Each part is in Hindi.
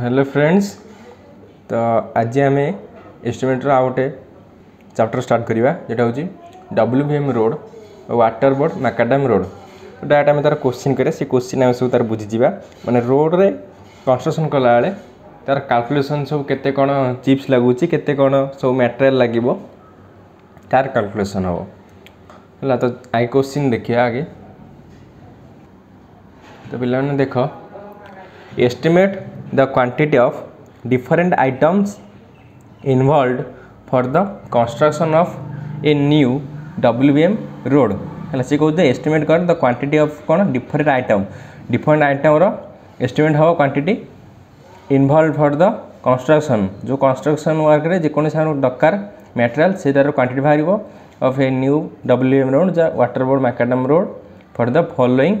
હેલો ફ્રેન્ડ્સ ତ ଆଜି ଆମେ ଏଷ୍ଟିମେଟ୍ର ଆଉ ଗୋଟେ ଚାପ୍ଟର ଷ୍ଟାର୍ଟ କରିବା ଯେଉଁଟା ହେଉଛି W B M road water bound macadam road direct ଆମେ ତା'ର କୋଶ୍ଚିନ୍ କରିବା ସେ କୋଶ୍ଚିନ୍ ଆମେ ସବୁ ତା'ର ବୁଝିଯିବା ମାନେ ରୋଡ଼ରେ କନଷ୍ଟ୍ରକ୍ସନ୍ କଲାବେଳେ ତା'ର କାଲକୁଲେସନ୍ ସବୁ କେତେ କ'ଣ ଚିପ୍ସ ଲାଗୁଛି କେତେ କ'ଣ ସବୁ ମ୍ୟାଟେରିଆଲ୍ ଲାଗିବ ତା'ର କାଲକୁଲେସନ୍ ହେବ ହେଲା ତ ଆଗେ କୋଶ୍ଚିନ୍ ଦେଖିବା ଆଗେ ତ ପିଲାମାନେ ଦେଖ estimate the quantity of different items involved for the construction of a new WBM road ହେଲା ସେ କହୁଛି ଏଷ୍ଟିମେଟ୍ କର ଦ କ୍ୱାଣ୍ଟିଟି ଅଫ୍ କ'ଣ ଡିଫରେଣ୍ଟ ଆଇଟମ୍ ଡିଫରେଣ୍ଟ ଆଇଟମ୍ର ଏଷ୍ଟିମେଟ୍ ହେବ quantity involved for the construction ଯେଉଁ କନଷ୍ଟ୍ରକ୍ସନ୍ ୱାର୍କରେ ଯେକୌଣସି ଆମର ଦରକାର ମ୍ୟାଟେରିଆଲ୍ ସେଇଟାର କ୍ୱାଣ୍ଟିଟି ବାହାରିବ of a new W M road ଯା water board macadam road for the following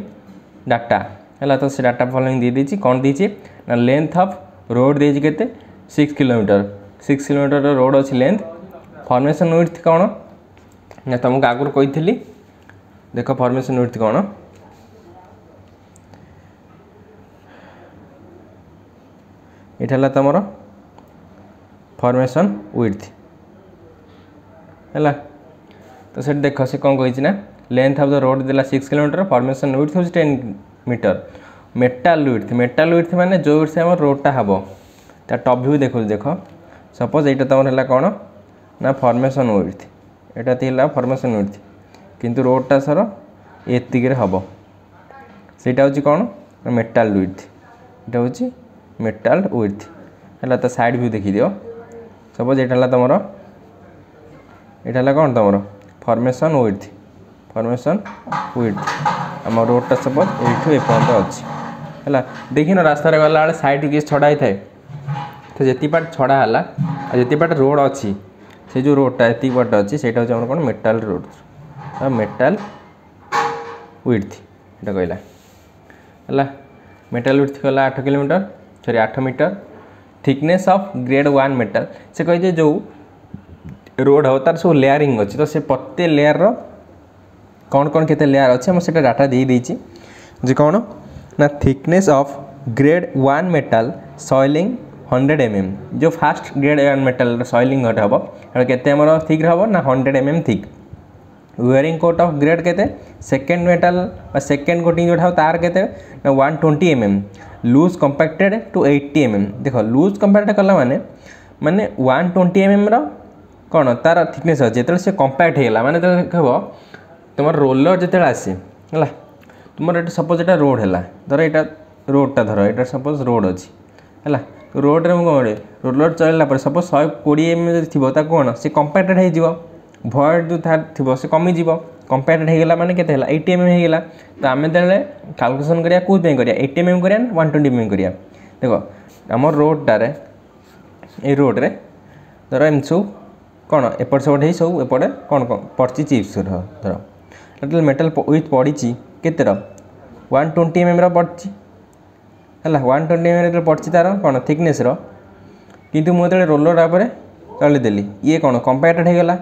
data ହେଲା ତ ସେ ଡାଟା ଫଲୋଇଂ ଦେଇଦେଇଛି କ'ଣ ଦେଇଛି ନା ଲେନ୍ଥ ଅଫ୍ ରୋଡ଼ ଦେଇଛି କେତେ ସିକ୍ସ କିଲୋମିଟର ସିକ୍ସ କିଲୋମିଟରର ରୋଡ଼ ଅଛି ଲେନ୍ଥ ଫର୍ମେସନ୍ ୱିଥ୍ କ'ଣ ନା ତୁମକୁ ଆଗରୁ କହିଥିଲି ଦେଖ ଫର୍ମେସନ୍ ୱିଥ୍ କ'ଣ ଏଇଟା ହେଲା ତୁମର ଫର୍ମେସନ୍ ୱିଥ୍ ହେଲା ତ ସେଠି ଦେଖ ସେ କ'ଣ କହିଛି ନା ଲେନ୍ଥ ଅଫ୍ ଦ ରୋଡ଼ ଦେଲା ସିକ୍ସ କିଲୋମିଟର ଫର୍ମେସନ୍ ୱିଥ୍ ହେଉଛି ten metre metal with metal with ମାନେ ଯେଉଁ ୱିଥ୍ ଆମର ରୋଡ଼ଟା ହେବ ତା ଟପ୍ ଭ୍ୟୁ ଦେଖୁଛୁ ଦେଖ ସପୋଜ୍ ଏଇଟା ତୁମର ହେଲା କ'ଣ ନା ଫର୍ମେସନ୍ ୱିଥ୍ ଏଇଟା ଥିଲା ଫର୍ମେସନ୍ ୱିଥ୍ କିନ୍ତୁ ରୋଡ଼ଟା ସାର ଏତିକିରେ ହେବ ସେଇଟା ହେଉଛି କ'ଣ ମେଟାଲ ୱିଥ୍ ଏଇଟା ହେଉଛି ମେଟାଲ ୱିଥ୍ ହେଲା ତା ସାଇଡ଼୍ ଭ୍ୟୁ ଦେଖିଦିଅ ସପୋଜ୍ ଏଇଟା ହେଲା ତୁମର ଏଇଟା ହେଲା କ'ଣ ତୁମର ଫର୍ମେସନ୍ ୱିଥ୍ ଫର୍ମେସନ୍ ୱିଥ୍ ଆମ ରୋଡ଼ଟା ସପୋଜ୍ ଏଇଠୁ ଏପର୍ଯ୍ୟନ୍ତ ଅଛି ହେଲା ଦେଖିନ ରାସ୍ତାରେ ଗଲାବେଳେ ସାଇଡ଼୍ କିଏ ଛଡ଼ା ହେଇଥାଏ ତ ଯେତିକି ପାର୍ଟ ଛଡ଼ା ହେଲା ଆଉ ଯେତିକି ପାର୍ଟ ରୋଡ଼୍ ଅଛି ସେ ଯେଉଁ ରୋଡ଼୍ଟା ଏତିକି ବାଟ ଅଛି ସେଇଟା ହେଉଛି ଆମର କ'ଣ ମେଟାଲ୍ ରୋଡ଼୍ ମେଟାଲ୍ ୱିଡ୍ଥ ଏଇଟା କହିଲା ହେଲା ମେଟାଲ୍ ୱିଡ୍ଥ କହିଲା ଆଠ କିଲୋମିଟର ସରି ଆଠ metre thickness of grade one metal ସେ କହିଛି ଯେଉଁ ରୋଡ଼୍ ହେବ ତା'ର ସବୁ ଲେୟାରିଂ ଅଛି ତ ସେ ପ୍ରତ୍ୟେକ ଲେୟାରର କ'ଣ କ'ଣ କେତେ ଲେୟାର ଅଛି ମୁଁ ସେଇଟା ଡାଟା ଦେଇଦେଇଛି ଯେ କ'ଣ अपना thickness of grade one metal soiling hundred M M जो first grade one metal soiling हम और के थिक हम ना hundred M M thick wearing coat of grade কেতে সেকেন্ড মেটাল বা সেকেন্ড কোটিং যেটা তার কেতে না one twenty M M loose compacted two eighty M M দেখ লুজ কম্পাক্ট কলা মানে মানে ওয়ান টোয়েন্টি এম এম কোণ তার থিকনেস আছে যেত সে কম্পাক্ট হয়ে গেল মানে দেখ তোমার রোলর যেত আসে হ্যাঁ তোমার এটা ସପୋଜ୍ ଏଇଟା ରୋଡ଼୍ ହେଲା ଧର ଏଇଟା ରୋଡ଼୍ଟା ଧର ଏଇଟା ସପୋଜ୍ ରୋଡ଼୍ ଅଛି ହେଲା ରୋଡ଼୍ରେ ମୁଁ କ'ଣ କରିବି ରୋଲର୍ ଚଳାଇଲା ପରେ ସପୋଜ୍ ଶହେ କୋଡ଼ିଏ ଏମ୍ ଯଦି ଥିବ ତାକୁ କ'ଣ ସେ କମ୍ପାକ୍ଟେଡ଼୍ ହେଇଯିବ ଭଏଡ଼୍ ଯେଉଁ ଥାର୍ଡ଼ ଥିବ ସେ କମିଯିବ କମ୍ପାକ୍ଟେଡ଼୍ ହେଇଗଲା ମାନେ କେତେ ହେଲା ଏଇଟି ଏମ୍ ହେଇଗଲା ତ ଆମେ ଯେତେବେଳେ କାଲକୁଲେସନ୍ କରିବା କେଉଁଥିପାଇଁ କରିବା ଏଇଟି ଏମ୍ କରିବା ନା ୱାନ୍ ଟ୍ୱେଣ୍ଟି ଏମ୍ କରିବା ଦେଖ ଆମ ରୋଡ଼ଟାରେ ଏଇ ରୋଡ଼ରେ ଧର ଏମିତି ସବୁ କ'ଣ ଏପଟ ସେପଟ ହେଇ ସବୁ ଏପଟେ କ'ଣ କ'ଣ ପଡ଼ିଛି ଚିପ୍ସ ଧର ଧର ମେଟାଲ୍ ୱିଥ୍ ପଡ଼ିଛି କେତେର ୱାନ୍ ଟ୍ୱେଣ୍ଟି ଏମ୍ଏମ୍ର ପଡ଼ିଛି ହେଲା ୱାନ୍ ଟ୍ୱେଣ୍ଟି ଏମ୍ଏମ୍ ଯେତେବେଳେ ପଡ଼ିଛି ତା'ର କ'ଣ ଥିକନେସ୍ର କିନ୍ତୁ ମୁଁ ଯେତେବେଳେ ରୋଲର ଉପରେ ଚଳିଦେଲି ଇଏ କ'ଣ କମ୍ପାକ୍ଟେଡ଼ ହେଇଗଲା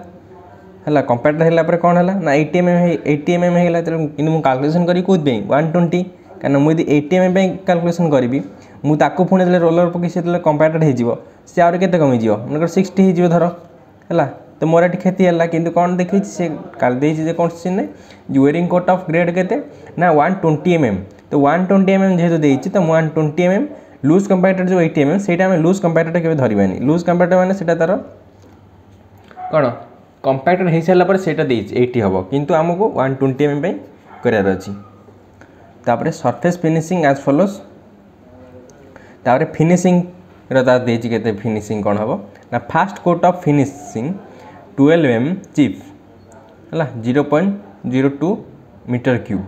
ହେଲା କମ୍ପାକ୍ଟେଡ଼ ହେଲା ପରେ କ'ଣ ହେଲା ନା ଏଇଟି ଏମ୍ଏମ୍ ଏଇଟି ଏମ୍ଏମ୍ ହେଇଗଲା ତେଣୁ କିନ୍ତୁ ମୁଁ କାଲକୁଲେସନ୍ କରିବି କେଉଁଥିପାଇଁ ୱାନ୍ ଟ୍ୱେଣ୍ଟି କାରଣ ମୁଁ ଯଦି ଏଇଟି ଏମ୍ଏମ୍ ପାଇଁ କାଲକୁଲେସନ୍ କରିବି ମୁଁ ତାକୁ ପୁଣି ଯେତେବେଳେ ରୋଲର ପକାଇ ସେତେବେଳେ କମ୍ପାକ୍ଟେଡ଼ ହେଇଯିବ ସେ ଆହୁରି କେତେ କମିଯିବ ମନେକର ସିକ୍ସଟି ହେଇଯିବ ଧର ହେଲା तो मोर ये क्षति है कि कौन देखी से दे कौन वेरींग कोट अफ ग्रेड के ना वन ट्वेंटी एम एम तो वन ट्वेंटी एम एम जेहेतु देती तो one twenty M M loose compacted যে এইটি এমএম সেইটা আমি লুজ কম্পারেটরটা কেবে ধরবানি লুজ কম্পারেটর মানে সেটা তার কোণ কম্পারেটর হয়ে সারা পরে সেটা দিয়েছি এইটি হব কিন্তু আমি ওয়ান টোয়েন্টি এমএম পাই করার অছি তাপরে সরফেস ফিনিশিং আজ ফলোস তাপরে ফিনিশিং র তার দিয়েছি কেতে ফিনিশিং কোণ হব না first coat of finishing twelve M chip ହେଲା zero point zero two metre cube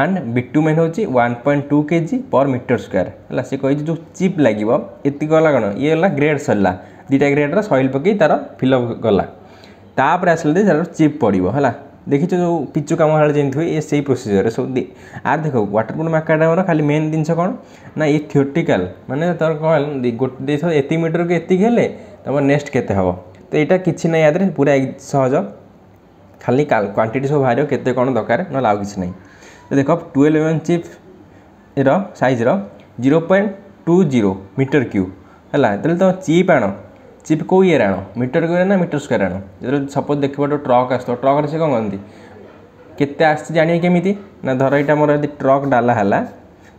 and bitumen ହେଉଛି one point two K G per metre square ହେଲା ସେ କହିଛି ଯେଉଁ ଚିପ୍ ଲାଗିବ ଏତିକି ଗଲା କ'ଣ ଇଏ ହେଲା ଗ୍ରେଡ୍ ସରିଲା ଦୁଇଟା ଗ୍ରେଡ୍ର ସଏଲ୍ ପକାଇ ତା'ର ଫିଲ୍ଅପ୍ ଗଲା ତାପରେ ଆସିଲା ଯେ ତା'ର ଚିପ୍ ପଡ଼ିବ ହେଲା ଦେଖିଛ ଯେଉଁ ପିଚୁ କାମ ହେଲେ ଯେମିତି ହୁଏ ଏ ସେଇ ପ୍ରୋସିଜରରେ ସବୁ ଆର୍ ଦେଖ ୱାଟର ପ୍ରୁଫ୍ ଆକାଡେମୀର ଖାଲି ମେନ୍ ଜିନିଷ କ'ଣ ନା ଏ ଥିଓଟିକାଲ୍ ମାନେ ତା'ର କ'ଣ ଗୋଟେ ଦେଇଥିବ ଏତିକି ମିଟରକୁ ଏତିକି ହେଲେ ତୁମର ନେକ୍ସଟ କେତେ ହେବ ତ ଏଇଟା କିଛି ନାହିଁ ୟାଦେହରେ ପୁରା ସହଜ ଖାଲି କ୍ୱାଣ୍ଟିଟି ସବୁ ବାହାରିବ କେତେ କ'ଣ ଦରକାର ନହେଲେ ଆଉ କିଛି ନାହିଁ ତ ଦେଖ ଟୁଏଲ୍ଭ ଏମ୍ ଏମ୍ ଚିପ୍ର ସାଇଜ୍ର zero point two zero metre cube ହେଲା ଯେତେବେଳେ ତୁମେ ଚିପ୍ ଆଣ ଚିପ୍ କେଉଁ ଇଏରେ ଆଣ ମିଟର କ୍ୟୁରେ ନା ମିଟର ସ୍କୋୟାର ଆଣ ଯେତେବେଳେ ସପୋଜ୍ ଦେଖିବ ଗୋଟେ ଟ୍ରକ୍ ଆସିଥିବ ଟ୍ରକ୍ରେ ସେ କ'ଣ କରନ୍ତି କେତେ ଆସିଛି ଜାଣିବେ କେମିତି ନା ଧର ଏଇଟା ମୋର ଯଦି ଟ୍ରକ୍ ଡାଲା ହେଲା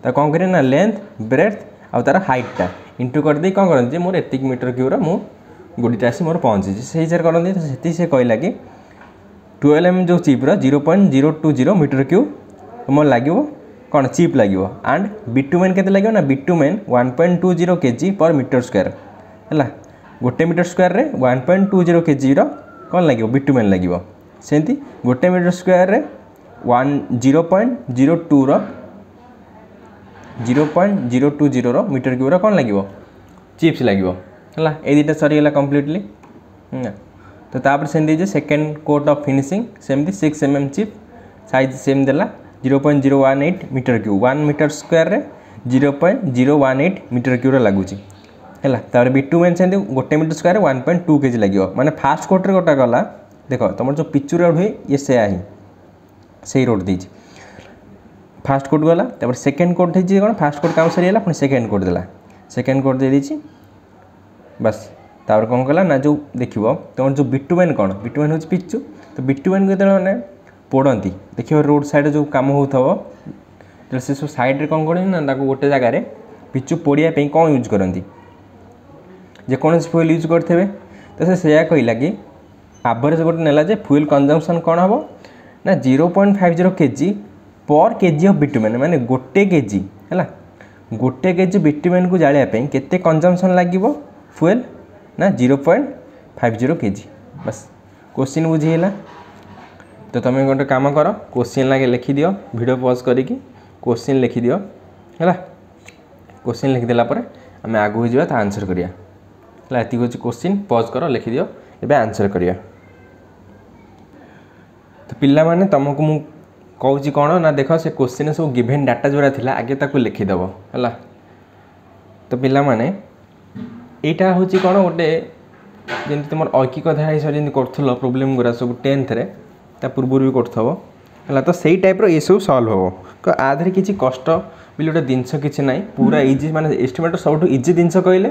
ତାକୁ କ'ଣ କରିବେ ନା ଲେନ୍ଥ ବ୍ରେଥ୍ ଆଉ ତା'ର ହାଇଟ୍ଟା ଇଣ୍ଟୁ କରିଦେଇ କ'ଣ କରନ୍ତି ଯେ ମୋର ଏତିକି ମିଟର କ୍ୟୁର ମୁଁ गोड़ीटा आस मोर पहुँची से हिसाब से से कहला कि ट्वेल्व एम जो चिप्र zero point zero two zero metre cube तुम लगे कौन चिप लगे आंड बिटुमेन के लगे ना main one point two zero K G per metre square है गोटे मीटर स्क्यर में one point two zero K G रण लगे बिटुमेन लगे से गोटे मीटर स्क्यर में one zero point zero tour zero point zero two zero रीटर क्यूरो कौन लगे चिप्स लगे ହେଲା ଏଇ ଦୁଇଟା ସରିଗଲା କମ୍ପ୍ଲିଟଲି ତ ତାପରେ ସେମିତି ହେଇଛି ସେକେଣ୍ଡ କୋଟ୍ ଅଫ୍ ଫିନିସିଂ ସେମିତି six M M chip size same ଦେଲା zero point zero one eight metre cube one metre ସ୍କୋୟାରରେ zero point zero one eight metre କ୍ୟୁର ଲାଗୁଛି ହେଲା ତାପରେ ବି ଟୁ ମେନ୍ ସେମିତି ଗୋଟେ ମିଟର ସ୍କୋୟାରରେ ୱାନ୍ ପଏଣ୍ଟ ଟୁ କେଜି ଲାଗିବ ମାନେ ଫାର୍ଷ୍ଟ କୋଟ୍ରେ ଗୋଟା ଗଲା ଦେଖ ତୁମର ଯେଉଁ ପିଚୁ ରୋଡ଼ ହୁଏ ଇଏ ସେୟା ହିଁ ସେଇ ରୋଡ଼ ଦେଇଛି ফার্স্ট কোড গলা তারপর সেকেন্ড কোড দিয়েছি কারণ ফার্স্ট কোড কাম সারিয়ে পুঁ সেকেন্ড কোড দেলা সেকেন্ড কোড দিয়ে দিয়েছি बस तापर कौन कला ना जो देख तुम तो जो बिटुमेन कौन बिटुमेन हूँ पिचु तो बिटुमेन को जो पोड़ती देख रोड सैड जो कम हो सब सैड्रे कौन कर गोटे जगह पिचु पोड़ाप कौन यूज करती जेकोसी फ्यूएल यूज करेंगे तो से कहला तो कि आभरेज गोटे ना फ्यूएल कंजम्पन कौन हम ना जीरो पॉइंट फाइव जीरो के जी पर के जी अफ बिटुमेन मैंने गोटे के जी है गोटे के जी बिटुमेन को जाड़ापी के कंजम्पन लगे फुएल ना जीरो पॉइंट फाइव जीरो के जी बस क्वेश्चन बुझीगला तो तुम गोटे कम कर क्वेश्चन लगे लिखिदि भिड पज करी क्वेश्चन लिखिदि है क्वेश्चन लिखिदेलापर आम आगे जावा तो आंसर कराया ये क्वेश्चन पज कर लिखिदि एवं आंसर कर तो पिला मैंने तुमको मु कौच कौन ना देख से क्वेश्चन सब गिभेन डाटा जोड़ा था आगे ताको लिखिदेव है तो पिला मैंने ଏଇଟା ହେଉଛି କ'ଣ ଗୋଟେ ଯେମିତି ତୁମର ଐକିକତା ହିସାବରେ ଯେମିତି କରୁଥିଲ ପ୍ରୋବ୍ଲେମ୍ ଗୁଡ଼ା ସବୁ ଟେନ୍ଥରେ ତା ପୂର୍ବରୁ ବି କରୁଥିବ ହେଲା ତ ସେଇ ଟାଇପ୍ର ଏସବୁ ସଲ୍ଭ ହେବ ତ ଆ ଦେହରେ କିଛି କଷ୍ଟ ବୋଲି ଗୋଟେ ଜିନିଷ କିଛି ନାହିଁ ପୁରା ଇଜି ମାନେ ଏଷ୍ଟିମେଟ୍ର ସବୁଠୁ ଇଜି ଜିନିଷ କହିଲେ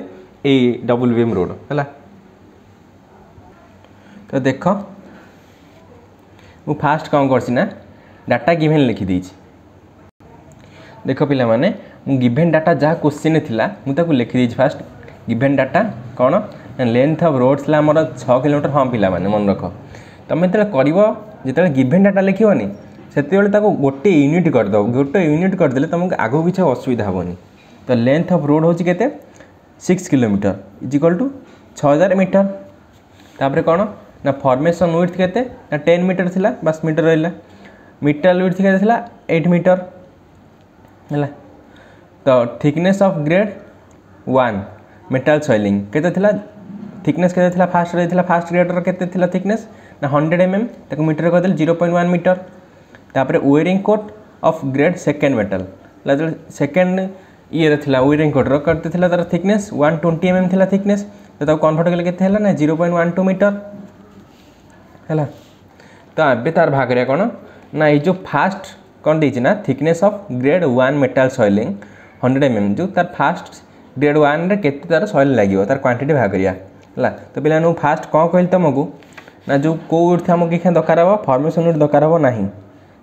ଏଇ ଡବୁଲ୍ ବିଏମ୍ ରୋଡ଼ ହେଲା ତ ଦେଖ ମୁଁ ଫାଷ୍ଟ କ'ଣ କରିଛି ନା ଡାଟା ଗିଭେନ୍ ଲେଖିଦେଇଛି ଦେଖ ପିଲାମାନେ ମୁଁ ଗିଭେନ୍ ଡାଟା ଯାହା କୋଶ୍ଚିନ୍ ଥିଲା ମୁଁ ତାକୁ ଲେଖିଦେଇଛି ଫାଷ୍ଟ गिभेन डाटा कौन लेंथ अफ रोड्स छः किलोमीटर हाँ पिला मन रख तुम्हें जो कर जितने गिभेन डाटा लिखनी से गोटे यूनिट करदे गोटे यूनिट करदे तुमको आगे किसी असुविधा हेनी तो लेंथ अफ रोड हूँ के सिक्स किलोमीटर इजिकल टू छजार मीटर तापर कौन ना फर्मेसन व्विथ के टेन मीटर थी बास मीटर रहा मीटर व्विथ के एट मीटर है तो thickness of grade one metal soiling କେତେ ଥିଲା ଥିକନେସ୍ କେତେ ଥିଲା ଫାର୍ଷ୍ଟ ଦେଇଥିଲା ଫାର୍ଷ୍ଟ ଗ୍ରେଡ଼ର କେତେ ଥିଲା ଥିକନେସ୍ ନା ହଣ୍ଡ୍ରେଡ଼ ଏମ୍ ଏମ୍ ତାକୁ ମିଟର କରିଦେଲେ ଜିରୋ ପଏଣ୍ଟ ୱାନ୍ ମିଟର ତାପରେ wearing coat of grade second metal ଯେତେବେଳେ ସେକେଣ୍ଡ ଇଏରେ ଥିଲା ୱେରିଂ କୋଟ୍ର କେତେ ଥିଲା ତା'ର thickness one twenty M M ଥିଲା ଥିକନେସ୍ ତ ତାକୁ କନଭର୍ଟ କଲେ କେତେ ହେଲା ନା zero point one two metre ହେଲା ତ ଏବେ ତା'ର ଭାଗରେ କ'ଣ ନା ଏଇ ଯେଉଁ ଫାର୍ଷ୍ଟ କ'ଣ ଦେଇଛି ନା thickness of grade one metal soiling hundred M M ଯେଉଁ ତା'ର ଫାର୍ଷ୍ଟ ग्रेड व्वान के तार लगे तार क्वांटीट बाहरिया है तो पे फास्ट कौन कह तुमको ना जो कौट यूनिट थे आमको दरकार हे फर्मेसन यूनिट दरकार हे ना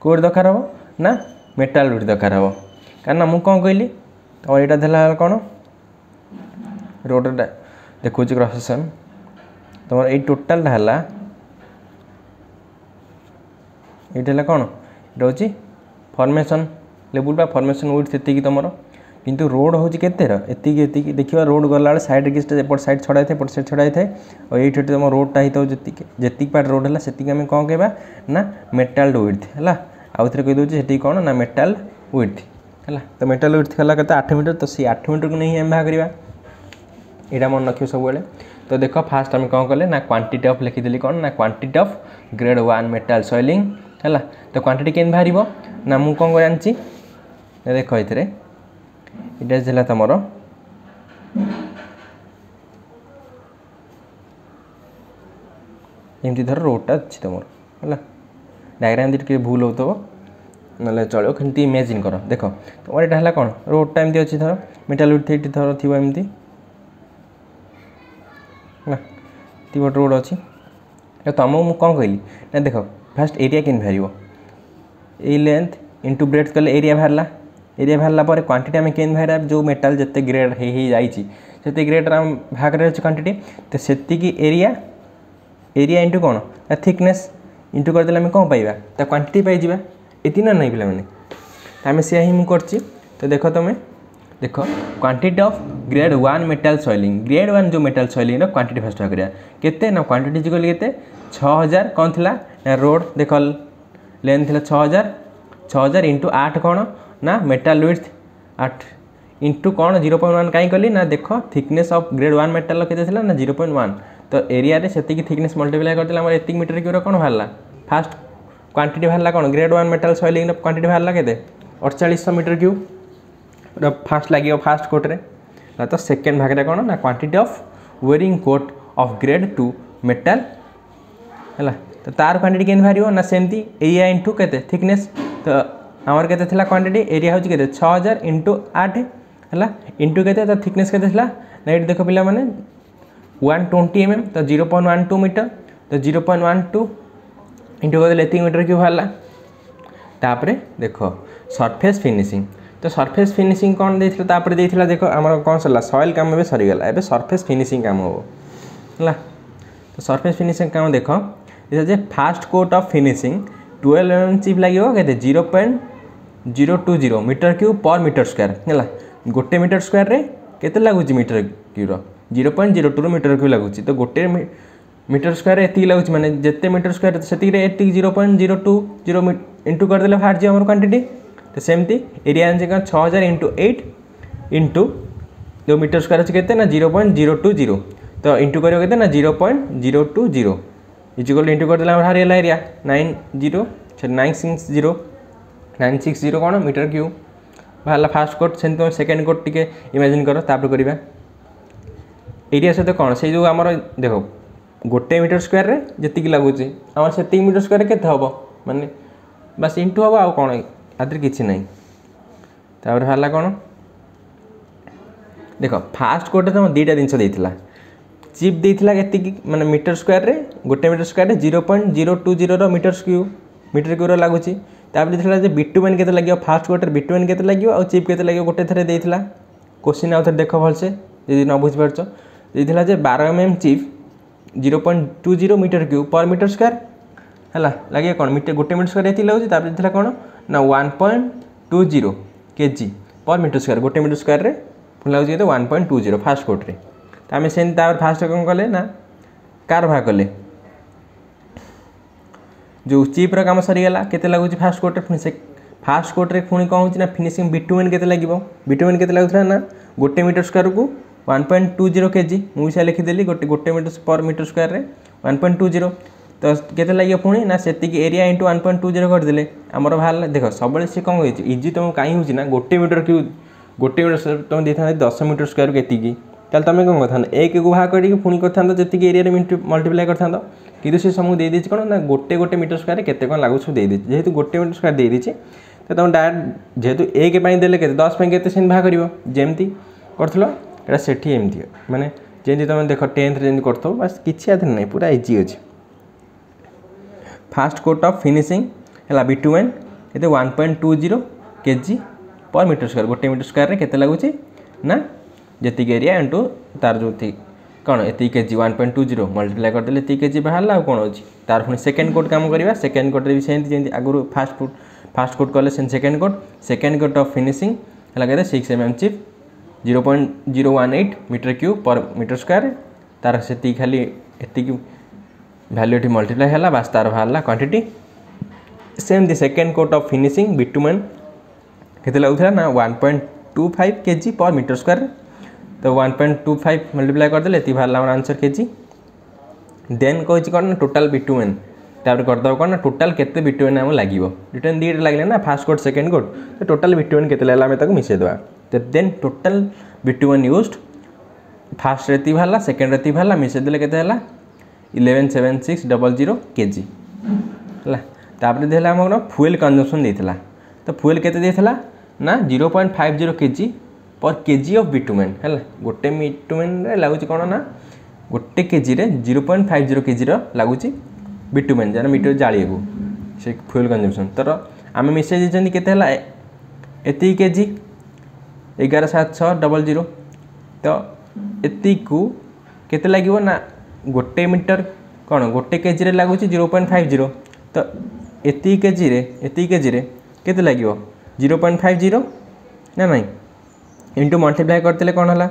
कौट यूनिट दरकार हे ना मेटाल यूनिट दरकार हे कहीं मुझे कौन कहली तुम यहाँ देखा कौन रोड देखुच प्रसेसन तुम ये टोटाल ये कौन ये फर्मेसन लेवल फर्मेसन वेट से तुम किंतु रोड हूँ के देखिए रोड गला सैड किपट सैड छड़ाई थाएट सैड छड़ाई था और ये तुम रोड ही जी पार्ट रोड है से आम कौन कह मेटाल व्विथ है आउ थे कहीदे कौन ना मेटाल व्विथ है तो मेटाल व्विथ गला कहते आठ मीटर तो सी आठ मीटर को नहीं आम बाहर यहाँ मन रखिए सब तो देख फास्ट आम कौन कले ना क्वांटीट अफ लिखीदी कौन ना quantity of grade one metal soling है तो क्वांटीट के बाहर ना मुझे कौन कर देख ये ଏଇଟା ହେଲା ତୁମର ଏମିତି ଧର ରୋଡ଼ଟା ଅଛି ତୁମର ହେଲା ଡାଇଗ୍ରାମ ଯଦି ଟିକେ ଭୁଲ ହେଉଥିବ ନହେଲେ ଚଳିବ କେମିତି ଇମାଜିନ୍ କର ଦେଖ ତୁମର ଏଇଟା ହେଲା କ'ଣ ରୋଡ଼ଟା ଏମିତି ଅଛି ଧର ମେଟାଲ ଉଠି ଏଠି ଧର ଥିବ ଏମିତି ନା ଏଠି ଗୋଟେ ରୋଡ଼ ଅଛି ତୁମକୁ ମୁଁ କ'ଣ କହିଲି ନା ଦେଖ ଫାଷ୍ଟ ଏରିଆ କେମିତି ବାହାରିବ ଏଇ ଲେନ୍ଥ ଇଣ୍ଟୁ ବ୍ରେଡ୍ କଲେ ଏରିଆ ବାହାରିଲା ଏରିଆ ବାହାରିଲା ପରେ କ୍ୱାଣ୍ଟିଟି ଆମେ କେମିତି ବାହାରିବା ଯେଉଁ ମେଟାଲ୍ ଯେତେ ଗ୍ରେଡ଼୍ ହେଇ ହେଇ ଯାଇଛି ସେତେ ଗ୍ରେଡ଼୍ର ଆମ ଭାଗରେ ଅଛି କ୍ୱାଣ୍ଟିଟି ତ ସେତିକି ଏରିଆ ଏରିଆ ଇଣ୍ଟୁ କ'ଣ ତା ଥିକନେସ୍ ଇଣ୍ଟୁ କରିଦେଲେ ଆମେ କ'ଣ ପାଇବା ତା କ୍ୱାଣ୍ଟିଟି ପାଇଯିବା ଏତିକି ନା ନାହିଁ ପିଲାମାନେ ଆମେ ସେୟା ହିଁ ମୁଁ କରିଛି ତ ଦେଖ ତୁମେ ଦେଖ quantity of grade one metal soiling grade one ଯେଉଁ ମେଟାଲ୍ ସଏଲିଂର କ୍ୱାଣ୍ଟିଟି ଫାଷ୍ଟ କରିବା କେତେ ନା କ୍ୱାଣ୍ଟିଟି ଯେ କହିଲି କେତେ ଛଅ ହଜାର କ'ଣ ଥିଲା ନା ରୋଡ଼୍ ଦେଖ ଲେନ୍ ଥିଲା ଛଅ ହଜାର ଛଅ ହଜାର ଇଣ୍ଟୁ ଆଠ କ'ଣ ना मेटाल विड्थ आठ इंटू कौन जीरो पॉइंट वन कहीं कली ना देख thickness of grade one metal के ना जीरो पॉइंट वन तो एरिया से थिकनेस मल्टीप्लाई करते एति मीटर क्यूर कौन बाहर फास्ट क्वांटिट बाहर कौन grade one metal soiling quantity बाहर के अड़चाश मीटर क्यूब फास्ट लगे फास्ट कोट्रे तो सेकेंड भाग में कौन ना quantity of wearing coat of grade two metal है तार क्वांटिटी के बाहर ना सेमती एरिया इंटू के थिकनेस तो ଆମର କେତେ ଥିଲା କ୍ୱାଣ୍ଟିଟି ଏରିଆ ହେଉଛି କେତେ ଛଅ ହଜାର ଇଣ୍ଟୁ ଆଠ ହେଲା ଇଣ୍ଟୁ କେତେ ତା ଥିକନେସ୍ କେତେ ଥିଲା ନା ଏଇଠି ଦେଖ ପିଲାମାନେ ୱାନ୍ ଟ୍ୱେଣ୍ଟି ଏମ୍ଏମ୍ ତ zero point one two metre ତ zero point one two into କରିଦେଲେ ଏତିକି ମିଟର କ୍ୟୁବ୍ ବାହାରିଲା ତାପରେ ଦେଖ ସର୍ଫେସ୍ ଫିନିସିଂ ତ ସର୍ଫେସ୍ ଫିନିସିଂ କ'ଣ ଦେଇଥିଲା ତାପରେ ଦେଇଥିଲା ଦେଖ ଆମର କ'ଣ ସରିଲା ସଏଲ୍ କାମ ଏବେ ସରିଗଲା ଏବେ ସର୍ଫେସ୍ ଫିନିସିଂ କାମ ହେବ ହେଲା ତ ସର୍ଫେସ୍ ଫିନିସିଂ କାମ ଦେଖ ଯେ first coat of finishing twelve M M chip লাগিব কেতিয়া zero' point zero two zero metre cube per metre square है गोटे मीटर स्क्वायर रे केते लगुच metre cube zero point zero two metre cube लगुच तो गोटे मीटर स्क्वायर एति लगुच मैंने जिते मीटर स्क्वयर से zero point zero two zero into करदे बाहर जी आम क्वांटीटी तो सेमती एरिया छः हजार इंटू एट इंटु जो मीटर स्क्वयर अच्छे के zero point zero two zero तो इंटू ना zero point zero two zero is equal into करदे बाहर area nine zero nine six zero nine six zero କ'ଣ ମିଟର କ୍ୟୁ ବାହାରିଲା ଫାର୍ଷ୍ଟ କୋଟ୍ ସେମିତି ତୁମେ ସେକେଣ୍ଡ କୋଟ୍ ଟିକେ ଇମାଜିନ୍ କର ତାପରେ କରିବା ଏରିଆ ସହିତ କ'ଣ ସେଇ ଯେଉଁ ଆମର ଦେଖ ଗୋଟେ ମିଟର ସ୍କୋୟାରରେ ଯେତିକି ଲାଗୁଛି ଆମର ସେତିକି ମିଟର ସ୍କୋୟାରରେ କେତେ ହେବ ମାନେ ବାସ୍ ଇଣ୍ଟୁ ହେବ ଆଉ କ'ଣ ଆଧିରେ କିଛି ନାହିଁ ତାପରେ ବାହାରିଲା କ'ଣ ଦେଖ ଫାର୍ଷ୍ଟ କୋର୍ଟରେ ତୁମ ଦୁଇଟା ଜିନିଷ ଦେଇଥିଲା ଚିପ୍ ଦେଇଥିଲା ଏତିକି ମାନେ ମିଟର ସ୍କୋୟାରରେ ଗୋଟେ ମିଟର ସ୍କୋୟାରରେ ଜିରୋ ପଏଣ୍ଟ ଜିରୋ ଟୁ ଜିରୋର ମିଟର କ୍ୟୁ ମିଟର କ୍ୟୁର ଲାଗୁଛି ତାପରେ ଦେଇଥିଲା ଯେ ବିଟୁମେନ୍ କେତେ ଲାଗିବ ଫାର୍ଷ୍ଟ ଗୋଟେରେ ବିଟୁମେନ୍ କେତେ ଲାଗିବ ଆଉ ଚିପ୍ କେତେ ଲାଗିବ ଗୋଟେ ଥରେ ଦେଇଥିଲା କୋଶ୍ଚିନ୍ ଆଉ ଥରେ ଦେଖ ଭଲସେ ଯଦି ନ ବୁଝିପାରୁଛ ଦେଇଥିଲା ଯେ ବାର M M chip zero point two zero metre cube per metre square ହେଲା ଲାଗିବ କ'ଣ ମିଟର ଗୋଟେ ମିଟର ସ୍କୋୟାର ଏତିକି ଲାଗୁଛି ତାପରେ ଦେଇଥିଲା କ'ଣ ନା one point two zero K G per metre square ଗୋଟେ ମିଟର ସ୍କୋୟାରରେ ଫୁଲ ଲାଗୁଛି କେତେ one point two zero first କୋର୍ଟରେ ତ ଆମେ ସେମିତି ତାପରେ ଫାଷ୍ଟ କ'ଣ କଲେ ନା କାର୍ ବାହାର କଲେ जो चिप्र कम सरगला के लगुच फास्ट कोर्ट से फास्ट कोर्ट्रे पुणी कौन होना फिनिशिंग बिटुमेन के लगे बिटुमेन के लगुता ना गोटे मीटर स्क्वयर को one point two zero K G मुझे लिखीदेली गोटे गोटे मीटर पर मीटर स्क्वयर में वन पॉइंट टू जीरो तो कैसे लगे पुणी ना से area into one point two zero करदे आमर बाहर देख सब सी कौन इजी तुम कहीं ना गोटे मीटर क्यों गोटे मीटर तुम दे दस मीटर स्क्वयर को ତାହେଲେ ତୁମେ କ'ଣ କରିଥାନ୍ତ ଏକକୁ ବାହା କରିକି ପୁଣି କରିଥାନ୍ତ ଯେତିକି ଏରିଆରେ ମଲ୍ଟିପ୍ଲାଏ କରିଥାନ୍ତ କିନ୍ତୁ ସେ ସମୂହ ଦେଇଦେଇଛି କ'ଣ ନା ଗୋଟେ ଗୋଟେ ମିଟର ସ୍କୋୟାରରେ କେତେ କ'ଣ ଲାଗୁଛି ସବୁ ଦେଇଦେଇଛି ଯେହେତୁ ଗୋଟେ ମିଟର ସ୍କୋୟାର ଦେଇଦେଇଛି ତ ତୁମେ ଡାଇରେକ୍ଟ ଯେହେତୁ ଏକ ପାଇଁ ଦେଲେ କେତେ ଦଶ ପାଇଁ କେତେ ସେମିତି ବାହା କରିବ ଯେମିତି କରୁଥିଲ ଏଇଟା ସେଠି ଏମିତି ମାନେ ଯେମିତି ତୁମେ ଦେଖ ଟେନ୍ଥରେ ଯେମିତି କରୁଥିବ ବାସ୍ କିଛି ଆଧିରେ ନାହିଁ ପୁରା ଇଜି ଅଛି ଫାଷ୍ଟ କୋଟ୍ ଅଫ୍ ଫିନିସିଂ ହେଲା ବି ଟୁ ଏନ୍ କେତେ one point two zero K G per metre square ଗୋଟେ ମିଟର ସ୍କୋୟାରରେ କେତେ ଲାଗୁଛି ନା ଯେତିକି ଏରିଆ ଇଣ୍ଟୁ ତାର ଯେଉଁ କ'ଣ ଏତିକି KG one point two zero multiply କରିଦେଲେ ଏତିକି କେଜି ବାହାରିଲା ଆଉ କ'ଣ ଅଛି ତାର ପୁଣି ସେକେଣ୍ଡ କୋଟ୍ କାମ କରିବା ସେକେଣ୍ଡ କୋଟ୍ରେ ବି ସେମିତି ଯେମିତି ଆଗରୁ ଫାଷ୍ଟ କୋଟ୍ ଫାଷ୍ଟ କୋଟ୍ କଲେ ସେମିତି second coat second coat of finishing ହେଲା କେତେ six M M chip zero point zero one eight metre cube per metre square ତାର ସେତିକି ଖାଲି ଏତିକି ଭ୍ୟାଲ୍ୟୁ ଏଠି ମଲ୍ଟିପ୍ଲାଏ ହେଲା ବାସ୍ ତାର ବାହାରିଲା କ୍ୱାଣ୍ଟିଟି ସେମିତି second coat of finishing bitumen କେତେ ଲାଗୁଥିଲା ନା one point two five K G per metre square तो 1.25 मल्टीप्लाई कर देले ती बाहर हमारा आंसर के जी देन कहछि कौन टोटाल बिटुमेन তাপরে করদেব কোণ না টোটাল কেতে বিটুয়েন আমার লাগবে রিটার্ন দুইটা লাগলে না ফার্স্ট কোড সেকেন্ড কোড তো টোটাল বিটুয়েন কেতে লাগলে আমি তাকে মিশাই দেওয়া তো then total bitumen used first Reti বাহারা সেকেন্ড রেতি বাহারা মিশাই দেলে কেতে হল eleven seven six double zero KG হল তাপরে দিয়ে আমার ফুয়েল কনজমসন দিয়েছিল তো ফুয়েল কেতে দিয়েছিল না zero point five zero K G per K G of bitumen ହେଲା ଗୋଟେ ବିଟୁମେନ୍ରେ ଲାଗୁଛି କ'ଣ ନା ଗୋଟେ କେଜିରେ ଜିରୋ ପଏଣ୍ଟ ଫାଇଭ୍ ଜିରୋ କେଜିର ଲାଗୁଛି ବିଟୁମେନ୍ ଯାହାର ମିଟର ଜାଳିବାକୁ ସେ ଫୁଏଲ୍ କଞ୍ଜମ୍ପସନ୍ ତର ଆମେ ମିଶାଇ ଦେଇଛନ୍ତି କେତେ ହେଲା ଏତିକି କେଜି ଏଗାର ସାତ ଛଅ ଡବଲ୍ ଜିରୋ ତ ଏତିକିକୁ କେତେ ଲାଗିବ ନା ଗୋଟେ ମିଟର କ'ଣ ଗୋଟେ କେଜିରେ ଲାଗୁଛି ଜିରୋ ପଏଣ୍ଟ ଫାଇଭ୍ ଜିରୋ ତ ଏତିକି କେଜିରେ ଏତିକି କେଜିରେ କେତେ ଲାଗିବ ଜିରୋ ପଏଣ୍ଟ ଫାଇଭ୍ ଜିରୋ ନା ନାହିଁ ইন্টু ମଲ୍ଟିପ୍ଲାଏ କରିଦେଲେ କ'ଣ ହେଲା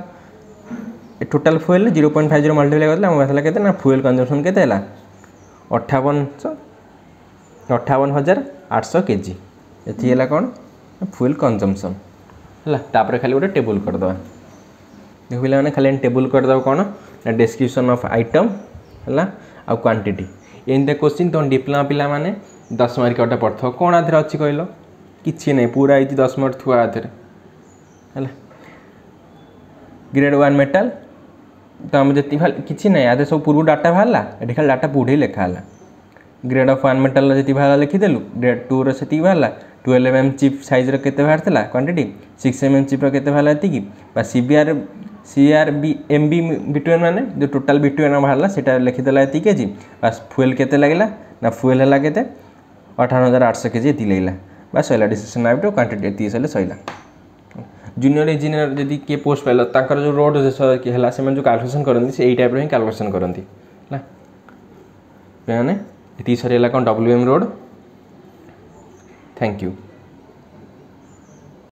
total fuel zero point five zero multiply କରିଦେଲେ ଆମକୁ ଆସିଲା କେତେ ନା ଫୁଏଲ୍ କନ୍ଜମ୍ପସନ୍ କେତେ ହେଲା ଅଠାବନଶହ ଅଠାବନ ହଜାର ଆଠଶହ କେଜି ଏତିକି ହେଲା କ'ଣ ଫୁଏଲ୍ କନ୍ଜମ୍ପସନ୍ ହେଲା ତାପରେ ଖାଲି ଗୋଟେ ଟେବୁଲ୍ କରିଦେବା ଦେଖ ପିଲାମାନେ ଖାଲି ଟେବୁଲ୍ କରିଦେବ କ'ଣ ନା ଡେସ୍କ୍ରିପସନ୍ ଅଫ୍ ଆଇଟମ୍ ହେଲା ଆଉ କ୍ୱାଣ୍ଟିଟି ଏମିତିଆ କୋଶ୍ଚିନ୍ ତୁମ ଡିପ୍ଲୋମା ପିଲାମାନେ ଦଶ ମାର୍କ ଗୋଟେ ପଡ଼ିଥିବ କ'ଣ ଆଧିରେ ଅଛି କହିଲ କିଛି ନାହିଁ ପୁରା ହେଇଛି ଦଶ ମାର୍କ ଥୁଆ ଆଧିରେ ହେଲା ଗ୍ରେଡ୍ ୱାନ୍ ମେଟାଲ୍ ତ ଆମେ ଯେତିକି କିଛି ନାହିଁ ଆଦେ ସବୁ ପୂର୍ବରୁ ଡାଟା ବାହାରିଲା ଏଠି ଖାଲି ଡାଟା ବୁଢ଼େଇ ଲେଖା ହେଲା ଗ୍ରେଡ୍ ଅଫ୍ ୱାନ୍ ମେଟାଲ୍ର ଯେତିକି ବାହାରିଲା ଲେଖିଦେଲୁ ଗ୍ରେଡ୍ ଟୁର ସେତିକି ବାହାରିଲା ଟୁଏଲ୍ଭ ଏମ୍ ଏମ୍ ଚିପ୍ ସାଇଜ୍ର କେତେ ବାହାରିଥିଲା କ୍ୱାଣ୍ଟିଟି ସିକ୍ସ ଏମ୍ ଏମ୍ ଚିପ୍ର କେତେ ବାହାରିଲା ଏତିକି ବା ସିବିଆର୍ ସିଆର୍ ବି ଏମ୍ ବି ବିଟୁଏନ୍ ମାନେ ଯେଉଁ ଟୋଟାଲ୍ ବିଟୁଏନ୍ ବାହାରିଲା ସେଇଟା ଲେଖିଦେଲା ଏତିକି କେଜି ବାସ୍ ଫୁଏଲ୍ କେତେ ଲାଗିଲା ନା ଫୁଏଲ୍ ହେଲା କେତେ ଅଠାବନ ହଜାର ଆଠଶହ କେଜି ଏତିକି ଲାଗିଲା ବାସ୍ ସରିଲା ଡିସିସନ୍ ଆପ୍ଟୁ କ୍ୱାଣ୍ଟିଟି ଏତିକି ସରିଲେ ସରିଲା জুনিয়র ইঞ্জিনিয়ার যদি কিয়ে পোস্ট পাইল তাঁর যে রোড হল সে যে ক্যালকুলেসন করতে সেই টাইপ্র হি ক্যালকুলেসন করতে হ্যাঁ ପିଲାମାନେ ଏତିକି ସରିଗଲା କ'ଣ W M road thank you